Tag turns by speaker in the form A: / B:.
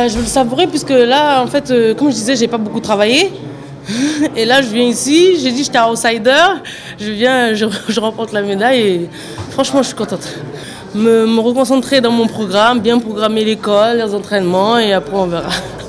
A: Euh, je veux le savourer puisque là, en fait, euh, comme je disais, j'ai pas beaucoup travaillé. Et là, je viens ici, j'ai dit j'étais outsider, je viens, je, remporte la médaille et franchement, je suis contente. Me, me reconcentrer dans mon programme, bien programmer l'école, les entraînements et après on verra.